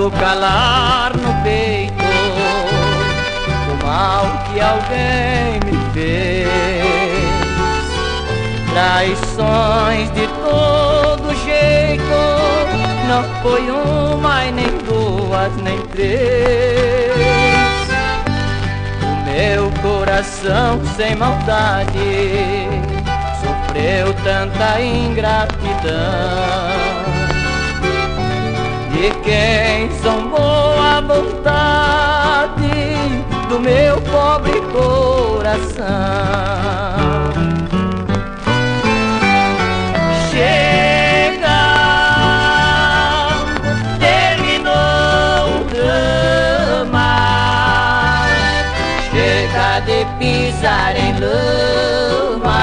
posso calar no peito o mal que alguém me fez. Traições de todo jeito, não foi uma e nem duas nem três. O meu coração sem maldade sofreu tanta ingratidão. E quem coração. Chega, terminou o drama. Chega de pisar em lama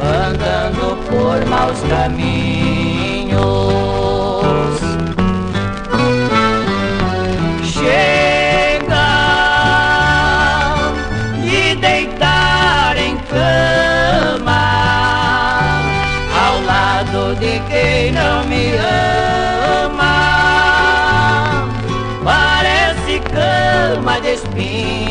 Andando por maus caminhos quem não me ama. Parece cama de espinho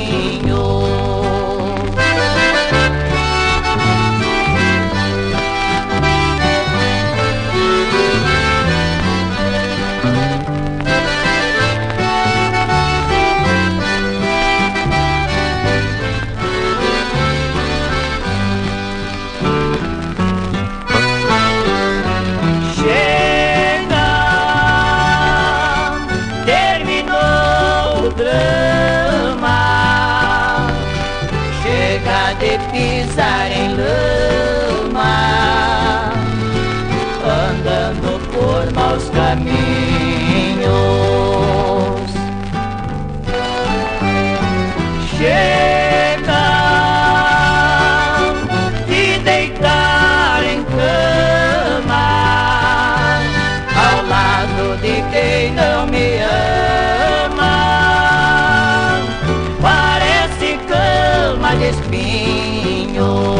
de pisar em lama, espiños.